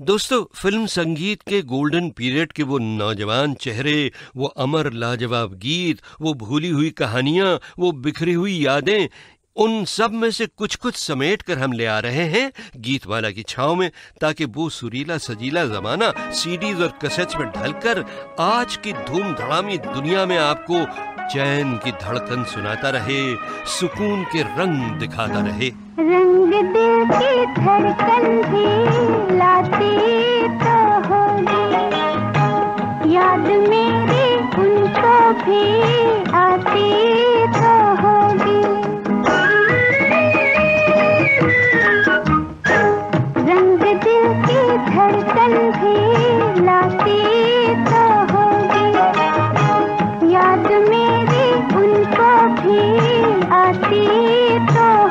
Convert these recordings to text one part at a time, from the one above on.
दोस्तों, फ़िल्म संगीत के गोल्डन पीरियड के वो नौजवान चेहरे, वो अमर लाजवाब गीत, वो भूली हुई कहानियाँ, वो बिखरी हुई यादें उन सब में से कुछ कुछ समेट कर हम ले आ रहे हैं गीत वाला की छाव में, ताकि वो सुरीला सजीला जमाना सीडीज और कसेट्स में ढलकर आज की धूम धड़ामी दुनिया में आपको चैन की धड़कन सुनाता रहे, सुकून के रंग दिखाता रहे। रंग दिल की धड़कन भी लाती आती तो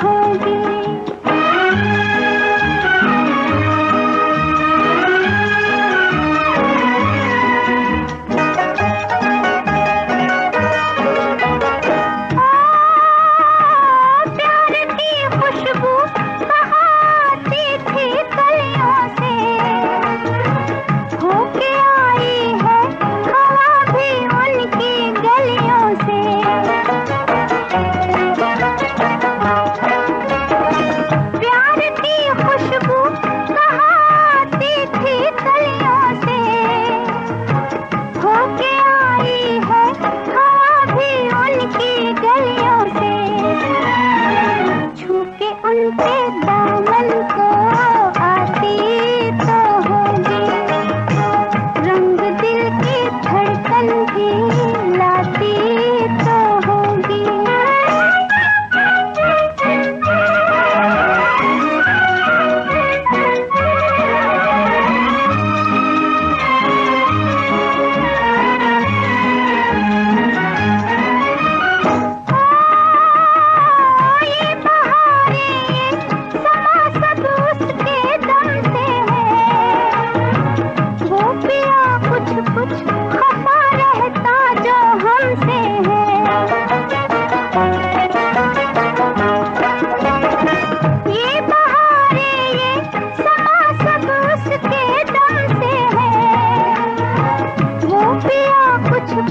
में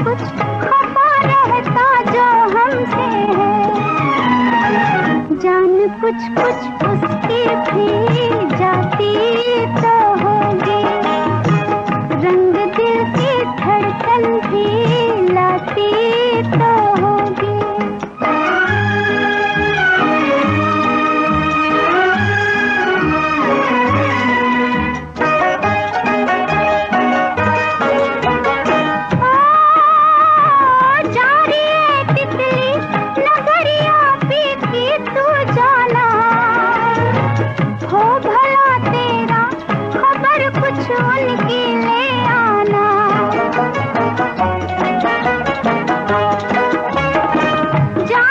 कुछ खफा रहता जो हमसे जान कुछ कुछ उसकी भी जाती तो होगी। रंग दिल की धड़कन भी हो भला तेरा, खबर कुछ उनकी ले आना। जा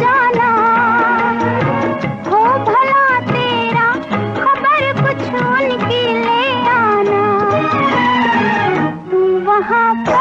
जाना। हो भला तेरा, खबर कुछ उनकी ले आना। वहाँ